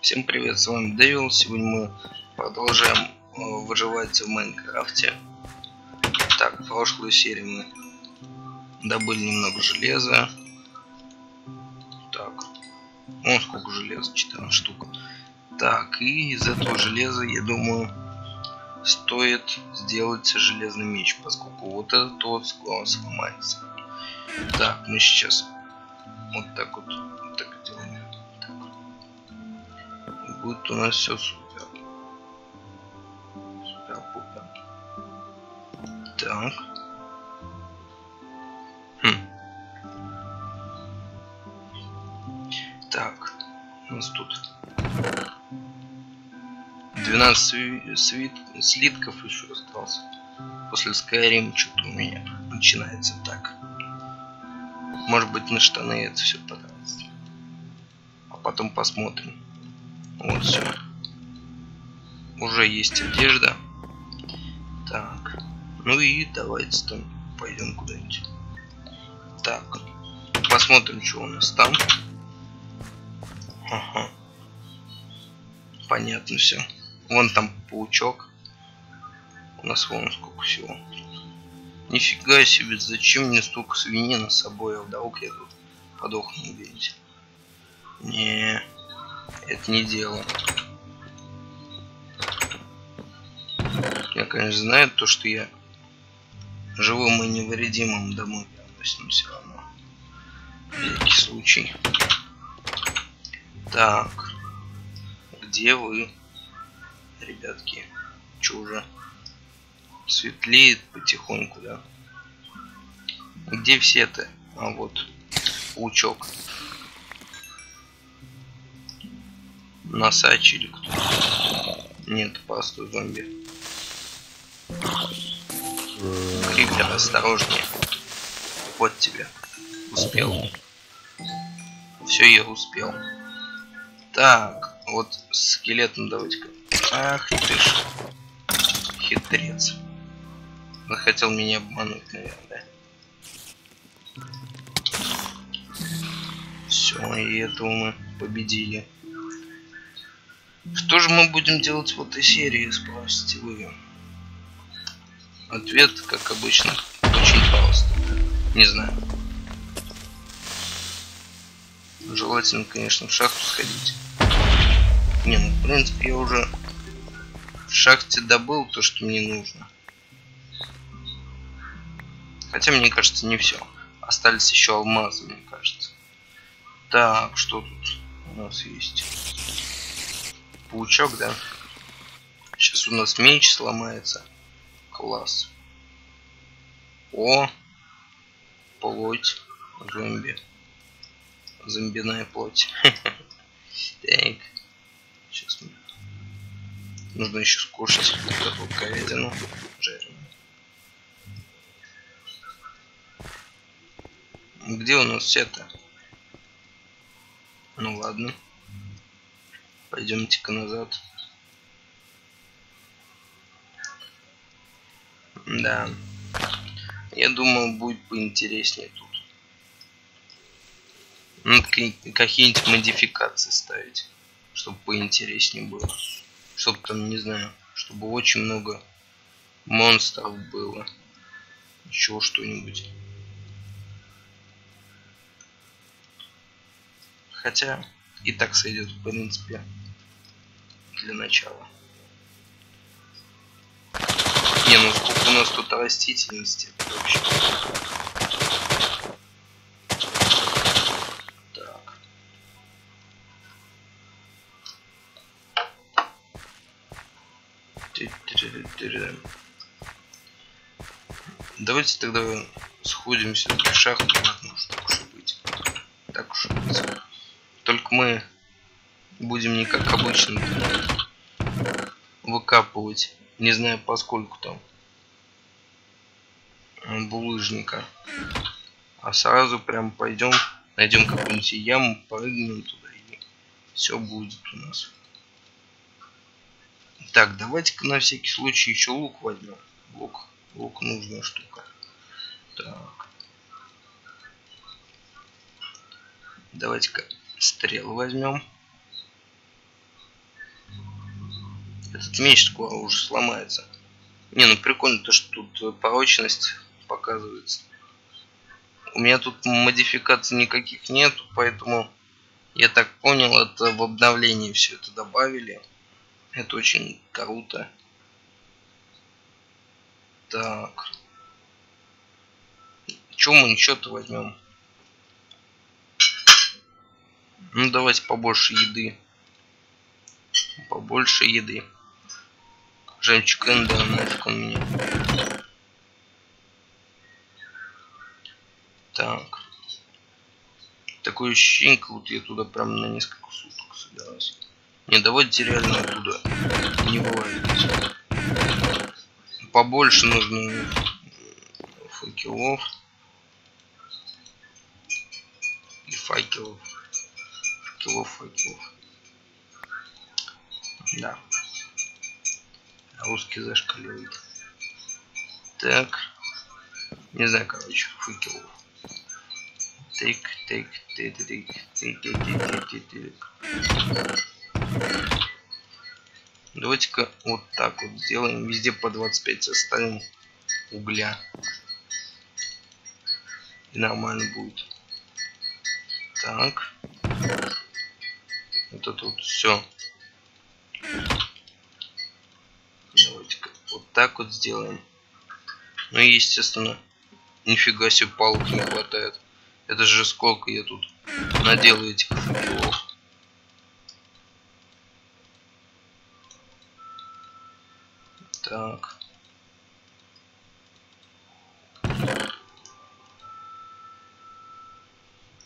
Всем привет, с вами Дэвил. Сегодня мы продолжаем э, выживать в Майнкрафте. Так, в прошлую серию мы добыли немного железа. Так, о, сколько железа, 14 штук. Так, и из этого железа, я думаю, стоит сделать железный меч, поскольку вот этот вот сломается. Так, мы сейчас вот так вот, Будет у нас все супер. Супер-пупер. Так. Хм. Так. У нас тут 12 свит, слитков еще остался. После Skyrim что-то у меня начинается так. Может быть на штаны это все потратить. А потом посмотрим. Вот все. Уже есть одежда. Так. Ну и давайте там пойдем куда-нибудь. Так. Посмотрим, что у нас там. Ага. Понятно все. Вон там паучок. У нас вон сколько всего. Нифига себе, зачем мне столько свинины с собой, а вдруг я тут подохну где-нибудь. Не, это не дело. Я, конечно, знаю то, что я живым и невредимым домой вернусь, но все равно. Всякий случай. Так. Где вы? Ребятки. Че уже? светлеет потихоньку, да. Где все-то? А вот паучок. Носачий или кто? Нет, просто зомби. Крипер, осторожнее. Вот тебе. Успел. Все, я успел. Так, вот скелетом давайте-ка. Ах ты ж. Хитрец. Он хотел меня обмануть, наверное. Все, и этого мы победили. Что же мы будем делать в этой серии, спросите вы? Ответ, как обычно, очень прост. Не знаю. Желательно, конечно, в шахту сходить. Не, ну, в принципе, я уже в шахте добыл то, что мне нужно. Хотя, мне кажется, не все. Остались еще алмазы, мне кажется. Так, что тут у нас есть? Паучок, да? Сейчас у нас меч сломается. Класс. О! Плоть. Зомби. Зомбиная плоть. Так. Сейчас мы... Нужно еще скушать эту говядину жареную. Где у нас это? Ну ладно. Пойдемте-ка назад. Да. Я думаю, будет поинтереснее тут. Ну, какие-нибудь модификации ставить, чтобы поинтереснее было. Чтобы там, не знаю, чтобы очень много монстров было. Еще что-нибудь. Хотя и так сойдет, в принципе, для начала. Не, ну сколько у нас тут растительности вообще. Так. Давайте тогда сходим все-таки в шахту, ладно, что уж быть. Так уж быть. Только мы будем не как обычно выкапывать, не знаю поскольку там булыжника. А сразу прям пойдем, найдем какую-нибудь яму, прыгнем туда и все будет у нас. Так, давайте-ка на всякий случай еще лук возьмем. Лук, лук нужная штука. Так. Давайте-ка стрелы возьмем. Этот меч скоро уже сломается. Не, ну прикольно то, что тут э, порочность показывается. У меня тут модификаций никаких нету, поэтому я так понял, это в обновлении все это добавили. Это очень круто. Так. Чем мы ничего-то возьмем? Ну давайте побольше еды. Побольше еды. Жемчуг Энда, нафиг он мне. Так. Такое ощущение, как будто я туда прям на несколько суток собираюсь. Не, давайте реально оттуда не бывает. Побольше нужно факелов. И факелов. Факелов, факелов. Да. Русский зашкаливает. Так. Не знаю, короче, факелов. Тык, тык, тык, тык, тык, тык, тык, тык, тык. Давайте-ка вот так вот сделаем. Везде по 25 оставим угля. И нормально будет. Так. Вот это вот все. Давайте-ка вот так вот сделаем. Ну и естественно, нифига себе палок не хватает. Это же сколько я тут наделаю этих факелов. Так.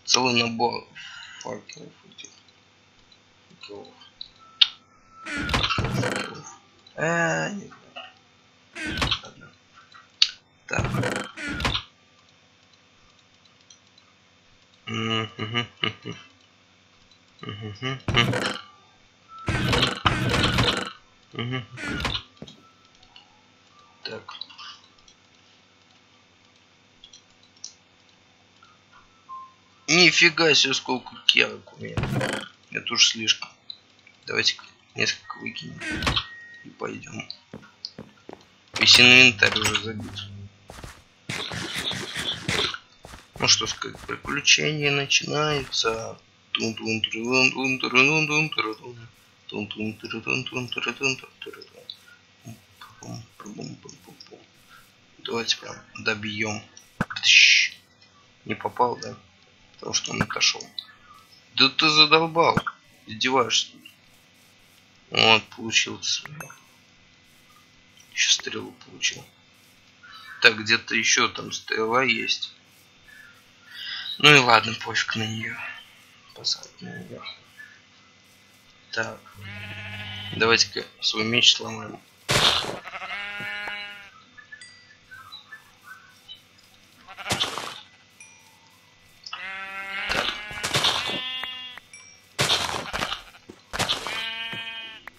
Целый набор факелов этих. Факелов. Факелов. А, нет. Так. Так. Нифига себе, сколько керок у меня. Это уж слишком. Давайте несколько выкинем. И пойдем. Весь инвентарь уже забит. Ну что сказать, приключения начинаются. Давайте прям добьем. Не попал, да? Потому что он отошел. Да ты задолбал. Издеваешься тут. Вот, получил. Еще стрелу получил. Так, где-то еще там стрела есть. Ну и ладно, пофиг на нее. Посадить на нее. Так. Давайте-ка свой меч сломаем.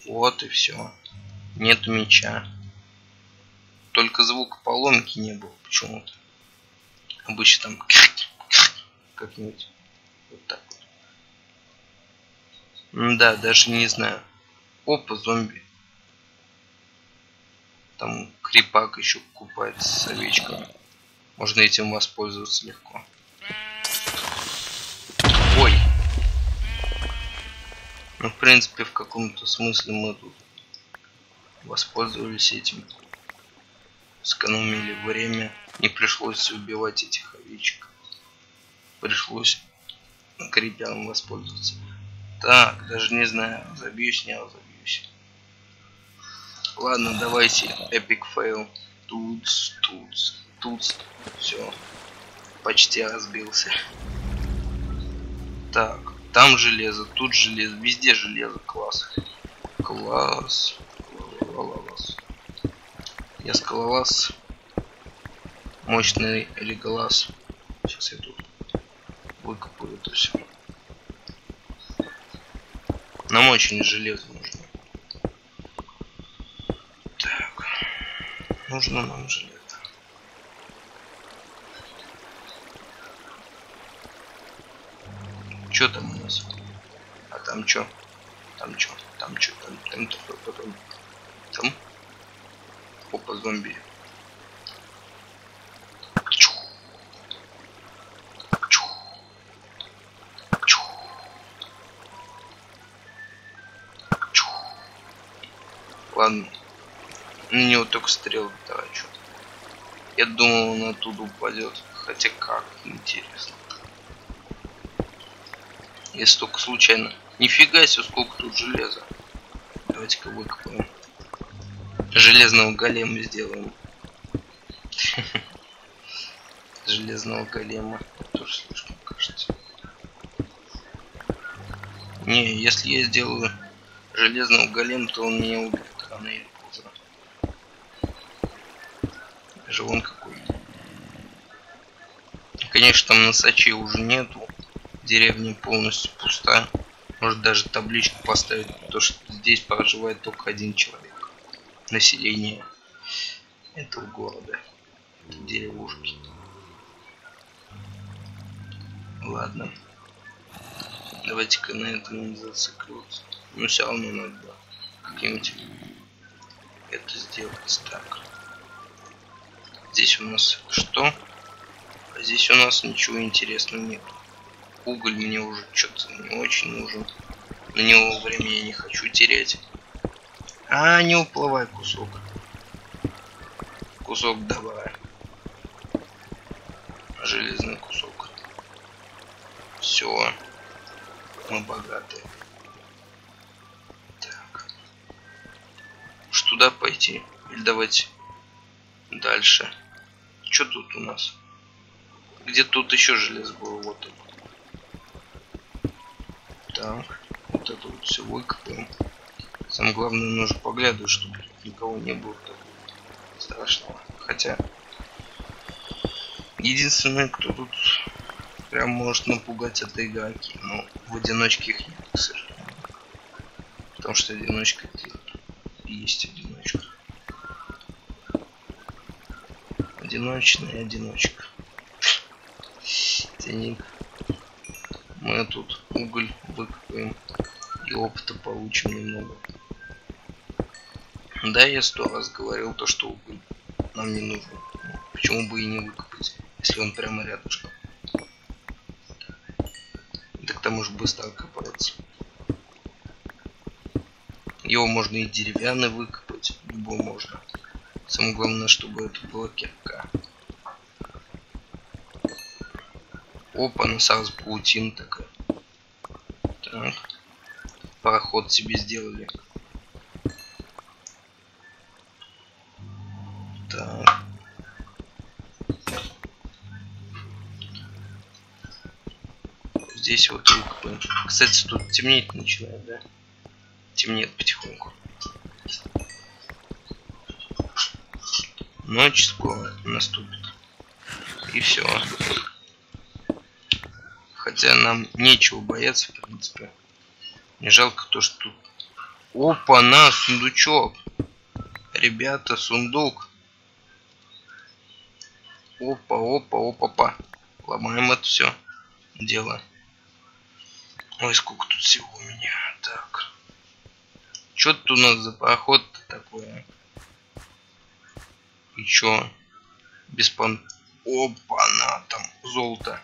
Вот и все. Нет меча. Только звук поломки не было почему-то. Обычно там как-нибудь вот так вот. Да, даже не знаю. Опа, зомби. Там крипак еще купается с овечками. Можно этим воспользоваться легко. Ой. Ну, в принципе, в каком-то смысле мы тут воспользовались этим. Сэкономили время. Не пришлось убивать этих овечек. Пришлось крипером воспользоваться. Так, даже не знаю, забьюсь, не забьюсь. Ладно, давайте epic fail. Тут, тут, тут. Все. Почти разбился. Так, там железо, тут железо, везде железо. Класс. Класс. Лалалас. Я скалолаз. Мощный леголаз. Сейчас я тут выкопаю это все. Нам очень железо нужно. Так. Нужно нам железо. Что там у нас? А там что? Там что? Там что? Там, там, там, там, там. там. Опа, зомби. Ладно. На него только стрел трачу. Я думал, он оттуда упадет. Хотя как, интересно. Если только случайно. Нифига себе, сколько тут железа. Давайте-ка выкопаем. Железного голема сделаем. Железного голема. Тоже слишком кажется. Не, если я сделаю железного голема, то он меня убьет рано или поздно. Даже он какой. Конечно, там на Сачи уже нету. Деревня полностью пуста. Может даже табличку поставить, то что здесь проживает только один человек. Население этого города. Деревушки. Ладно. Давайте-ка на этом зацикливаться. Но все равно надо как-нибудь это сделать так. Здесь у нас что? Здесь у нас ничего интересного нет. Уголь мне уже что-то не очень нужен. На него время я не хочу терять. А, не уплывай, кусок. Кусок давай. Железный кусок. Все. Мы богаты. Так. Что туда пойти? Или давайте дальше. Что тут у нас? Где тут еще железо было? Вот он. Так, вот это вот все выкопаем. Самое главное, нужно поглядывать, чтобы никого не было страшного. Хотя, единственное, кто тут прям может напугать, это игроки. Но в одиночке их нет, к сожалению. Потому что одиночка это есть одиночка. Одиночная одиночка. Тяник мы тут уголь выкопаем и опыта получим немного. Да, я сто раз говорил то, что уголь нам не нужен. Почему бы и не выкопать, если он прямо рядышком. Да к тому же быстро копается. Его можно и деревянный выкопать, любой можно. Самое главное, чтобы это была кирка. Опа, ну сразу паутина такая. Так. Пароход себе сделали. Так. Здесь вот. Кстати, тут темнеть начинает, да? Темнеет потихоньку. Ночь скоро наступит. И все. Хотя нам нечего бояться, в принципе. Не жалко то, что. Опа, на, сундучок. Ребята, сундук. Опа, опа, опа, па. Ломаем это все дело. Ой, сколько тут всего у меня. Так. Что тут у нас за проход такое? И чё? Без пан... Опа, на, там золото.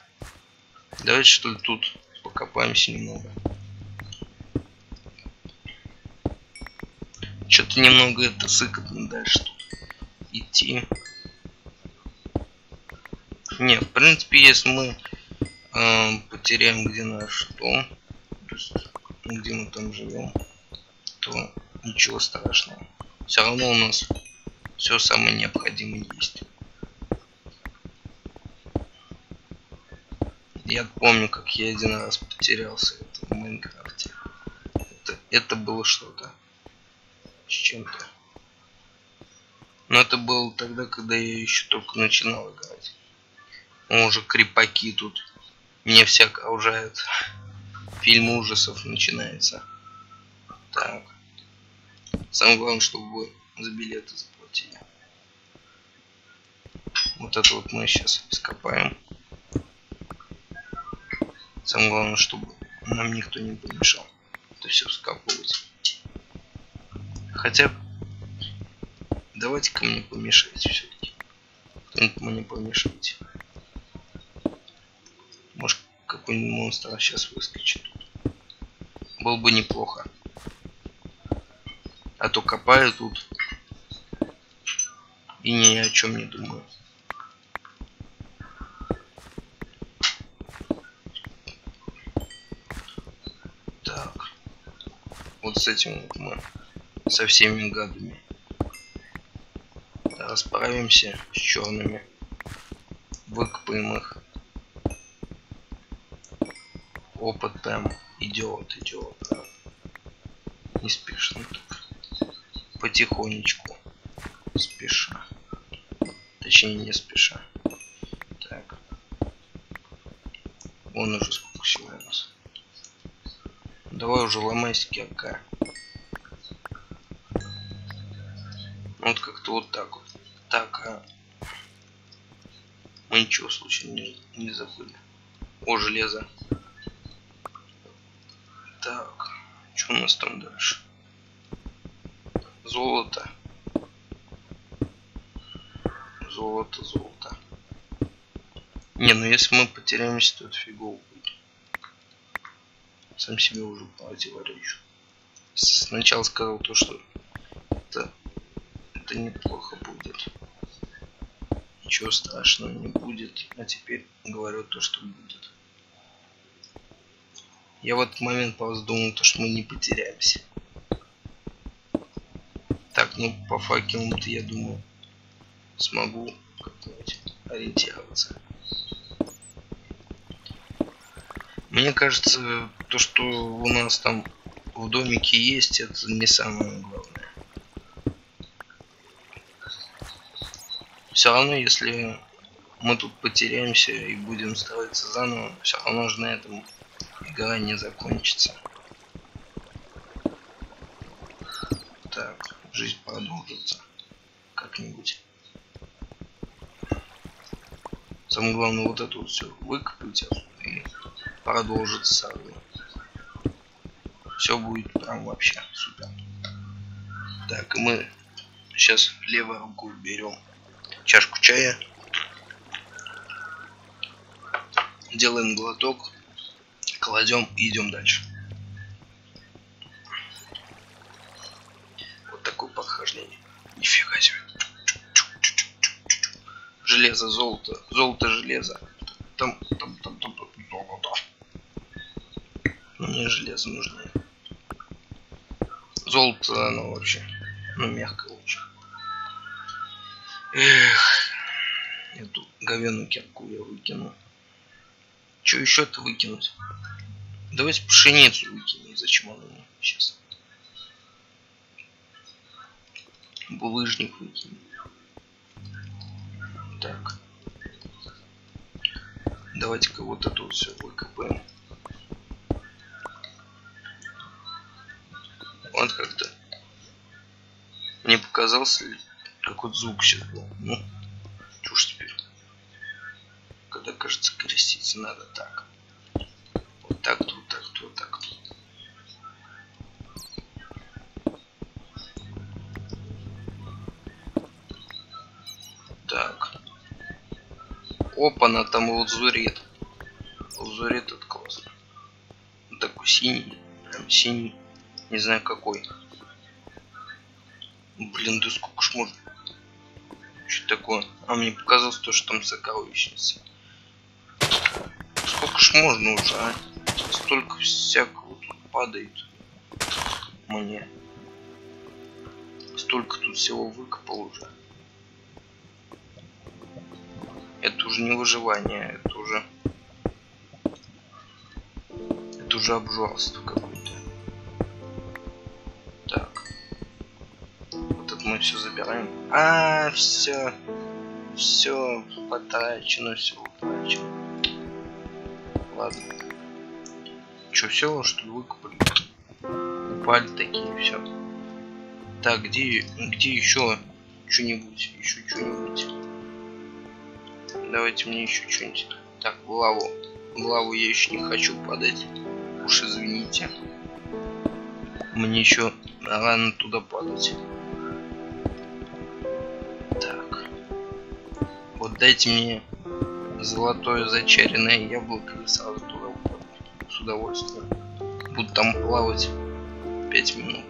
Давайте что ли тут покопаемся немного. Что-то немного это сыкотно дальше тут идти. Не, в принципе, если мы э, потеряем где наш дом, то есть, где мы там живем, то ничего страшного. Все равно у нас все самое необходимое есть. Я помню, как я один раз потерялся это в Майнкрафте. Это, это было что-то с чем-то. Но это было тогда, когда я еще только начинал играть. Уже крепаки тут. Меня всяк окружают. Фильм ужасов начинается. Так. Самое главное, чтобы вы за билеты заплатили. Вот это вот мы сейчас скопаем. Самое главное, чтобы нам никто не помешал это все скапывать. Хотя, давайте-ка мне помешайте все-таки. Кто-нибудь мне помешайте. Может, какой-нибудь монстр сейчас выскочит. Было бы неплохо. А то копаю тут. И ни о чем не думаю. Так. Вот с этим вот мы со всеми гадами. Расправимся с черными. Выкопаем их. Опыт прям идет идет неспешно так потихонечку спеша. Точнее не спеша. Так. Он уже сколько всего у нас давай уже ломайся кирка. Вот как-то вот так вот. Так а. Мы ничего случайно не, не забыли. О железо. Так что у нас там дальше? Золото. Золото золото. Не ну если мы потеряемся то это сам себе уже противоречу сначала сказал то что это это неплохо будет ничего страшного не будет а теперь говорю то что будет я в этот момент просто думал, то, что мы не потеряемся. Так, ну по факелам-то я думаю смогу как-нибудь ориентироваться. Мне кажется, то, что у нас там в домике есть, это не самое главное. Все равно, если мы тут потеряемся и будем строиться заново, все равно же на этом игра не закончится. Так, жизнь продолжится. Как-нибудь. Самое главное вот это вот все выкопать сразу. Все будет прям вообще супер. Так, мы сейчас левой рукой берем чашку чая. Делаем глоток кладем и идем дальше. Вот такое похождение. Нифига себе. Железо, золото, золото, железо. Там, там, там, там, там. Мне железо нужно. Золото, оно вообще, ну, мягко лучше. Эх, эту говенную кирку я выкину. Что еще-то выкинуть? Давайте пшеницу выкинем. Зачем она мне сейчас? Булыжник выкинем. Так. Давайте-ка вот это вот все выкопаем. Вот как-то. Мне показался какой-то звук сейчас был. Ну, чушь теперь. Когда, кажется, креститься надо так. Вот так тут вот так Так. Опа, на там лазурит. Лазурит этот классно. такой синий. Прям синий. Не знаю какой. Блин, да сколько ж можно? Что такое? А мне показалось то, что там сокровищница. Сколько ж можно уже, а? столько всякого тут падает мне. Столько тут всего выкопал уже. Это уже не выживание, это уже... Это уже обжорство какое-то. Так. Вот это мы все забираем. А, все. Все потрачено, все утрачено. Ладно. Что, все, что ли, выкопали? Упали такие, все. Так, где, где еще что-нибудь? Еще что-нибудь. Давайте мне еще что-нибудь. Так, в лаву. В лаву я еще не хочу падать. Уж извините. Мне еще рано туда падать. Вот дайте мне золотое зачаренное яблоко и сразу туда упаду. С удовольствием. Буду там плавать 5 минут.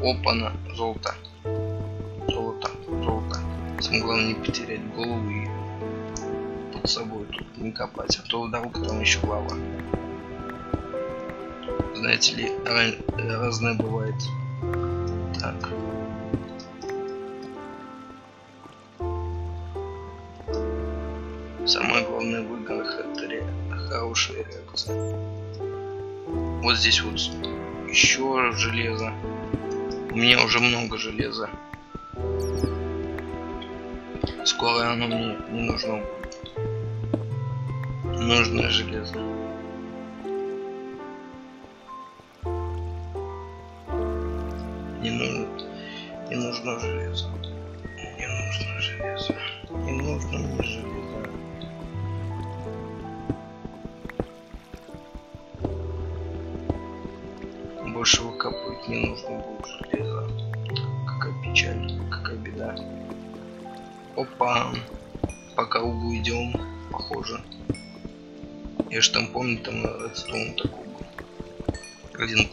Опа-на, золото. Золото, золото. Самое главное не потерять голову и под собой тут не копать, а то вдруг там еще лава. Знаете ли, разное бывает. Так. Самое главное в играх это хорошая реакция. Вот здесь вот еще железо. У меня уже много железа. Скоро оно мне не нужно будет. Нужное железо. Нужно железо. Не нужно железо. Не нужно мне железо. Больше выкапывать не нужно будет железа. Какая печаль, какая беда. Опа. По кругу идем, похоже. Я же там помню, там редстоун такой был. Один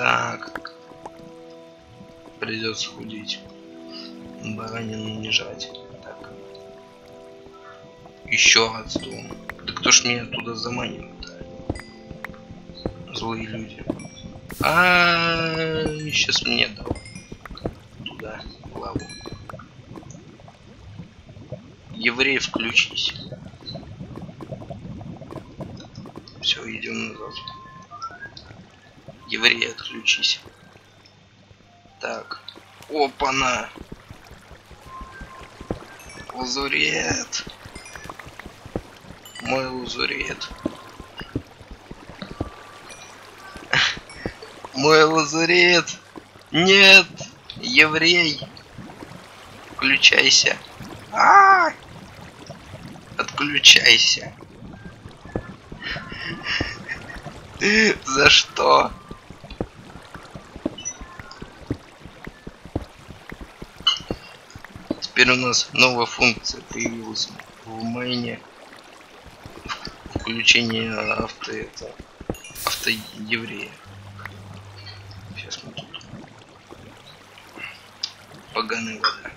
Так. Придется худеть. Баранину не жрать. Так. Еще редстоун. Да кто ж меня туда заманивает? -то? Злые люди. А, сейчас мне дал. еврей, включись. Все, идем. Еврей, отключись. Так. Опа-на! Лазурет! Мой лазурет. Мой лазурет! Нет! Еврей! Включайся! А, -а, -а! Отключайся. За что? Теперь у нас новая функция появилась в майне. Включение авто это автоеврея. Сейчас мы тут поганая вода.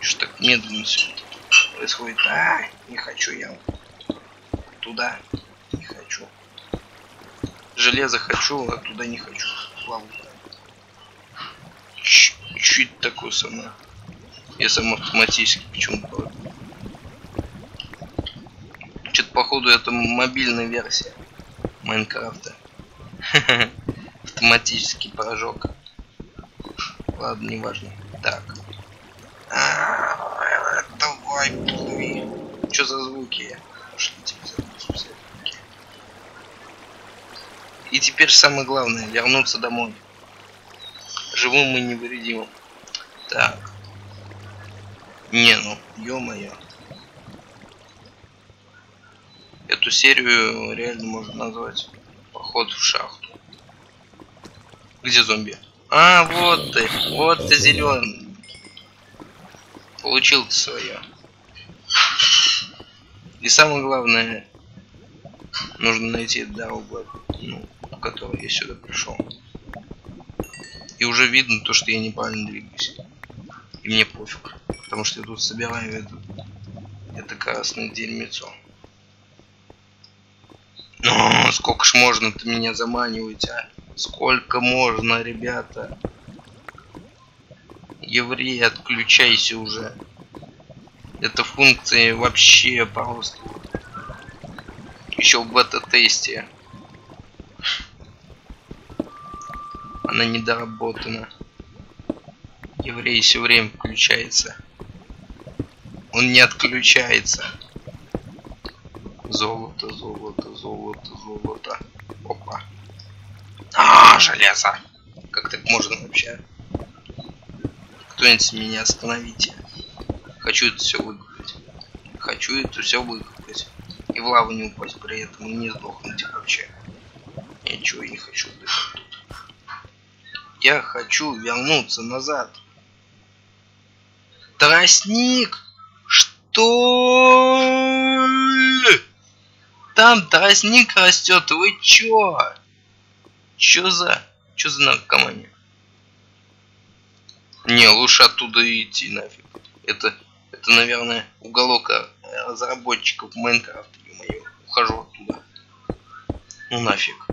Что так медленно все это происходит. А, не хочу я. Туда не хочу. Железо хочу, а туда не хочу. Плаву. Чуть такое сама. Я сам автоматически почему-то. Что-то походу это мобильная версия Майнкрафта. Автоматический поражок. Ладно, неважно. Так. Давай, плыви. Что за звуки? Пошлите И теперь самое главное, вернуться домой. Живым и невредимым. Так. Не, ну, ё-моё. Эту серию реально можно назвать поход в шахту. Где зомби? А, вот ты, вот ты зеленый. Получил ты свое. И самое главное, нужно найти дорогу, ну, по которой я сюда пришел. И уже видно то, что я неправильно двигаюсь. И мне пофиг. Потому что я тут собираю это, это красное дерьмецо. Ну, сколько ж можно-то меня заманивать, а? Сколько можно, ребята? Еврей, отключайся уже. Эта функция вообще просто. Еще в бета-тесте. Она недоработана. Еврей все время включается. Он не отключается. Золото, золото, золото, золото. Опа. А, железо. Как так можно вообще? Кто-нибудь меня остановите. Хочу это все выкупить. Хочу это все выкупить. И в лаву не упасть при этом и не сдохнуть вообще. Ничего не хочу тут. Я хочу вернуться назад. Тростник? Что? Там тростник растет, вы чё? Чё за... Чё за наркомания? Не, лучше оттуда идти нафиг. Это, это, наверное, уголок разработчиков Майнкрафта, ё Ухожу оттуда. Ну нафиг.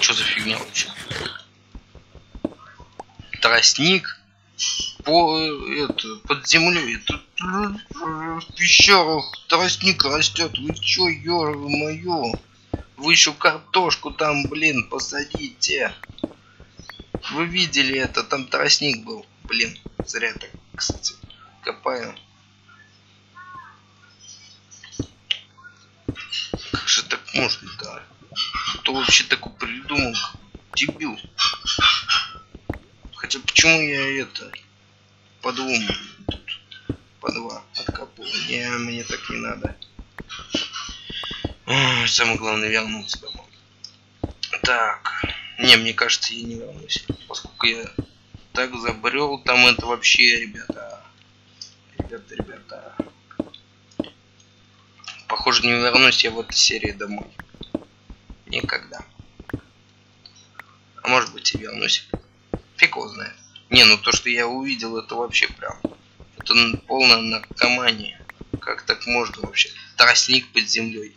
Что за фигня вообще? Тростник по это под землей. Тут в пещерах тростник растет. Вы чё, ё мою? Вы еще картошку там, блин, посадите. Вы видели это? Там тростник был. Блин, зря так, кстати, копаю. Как же так можно, да? Кто вообще такой придумал? Дебил. Хотя почему я это по двум тут по два откопал? Не, мне так не надо. Самое главное вернуться домой. Так. Не, мне кажется, я не вернусь. Поскольку я так забрел, там это вообще, ребята. Ребята, ребята. Похоже, не вернусь я в этой серии домой. Никогда. А может быть и вернусь. Фиг его знает. Не, ну то, что я увидел, это вообще прям... Это полная наркомания. Как так можно вообще? Тростник под землей.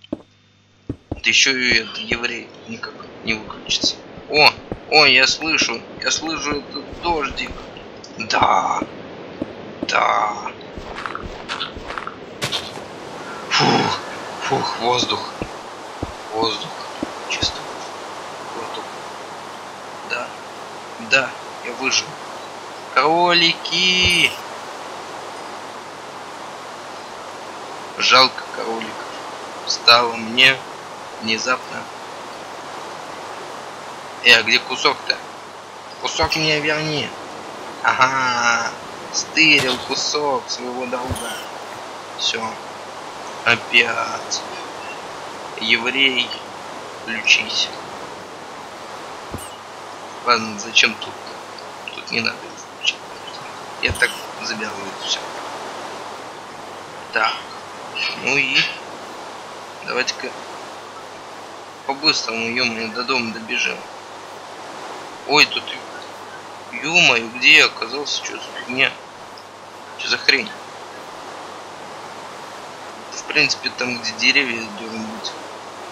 Да еще и этот еврей никак не выключится. О, о, я слышу, я слышу этот дождик. Да, да. Фух, фух, воздух, воздух, чисто воздух. Да, да, я выжил. Кролики! Жалко кроликов. Стало мне внезапно. Э, а где кусок-то? Кусок мне верни. Ага, стырил кусок своего долга. Все. Опять. Еврей, включись. Ладно, зачем тут? Тут не надо. Я так заберу это все. Так. Ну и давайте-ка по-быстрому, ё до дома добежим. Ой, тут... ё где я оказался? Что за фигня? Что за хрень? В принципе, там, где деревья должен быть,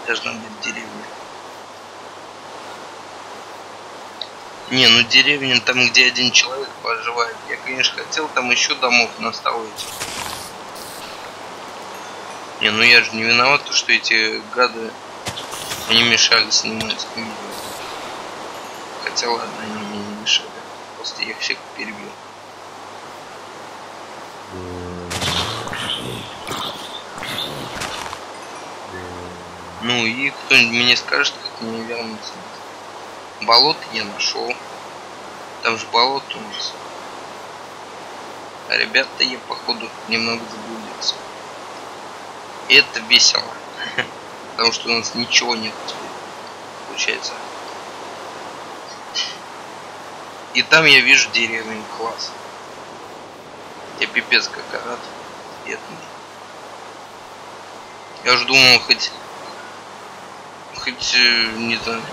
должна быть деревня. Не, ну деревня там, где один человек проживает. Я, конечно, хотел там еще домов настроить. Не, ну я же не виноват, что эти гады они мешали снимать видео. Хотя ладно, они мне не мешали. Просто я их всех перебил. Ну и кто-нибудь мне скажет, как мне вернуться. Болото я нашел. Там же болото у нас. А ребята, я походу немного заблудился. И это весело. Потому что у нас ничего нет получается. И там я вижу деревню класс. Я пипец как рад. этому. Я уже думал хоть хоть э, не знаю.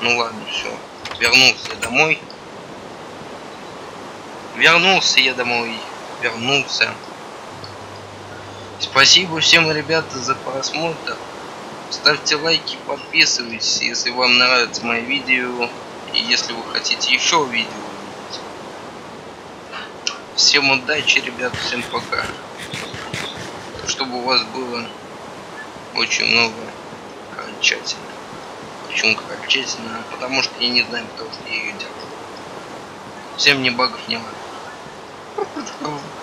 Ну ладно, все. Вернулся домой. Вернулся я домой. Вернулся. Спасибо всем, ребята, за просмотр. Ставьте лайки, подписывайтесь, если вам нравится мое видео. И если вы хотите еще видео. Всем удачи, ребят, всем пока. Чтобы у вас было очень много окончательно. Почему окончательно? Потому что я не знаю, потому что я ее делал. Всем не багов не надо.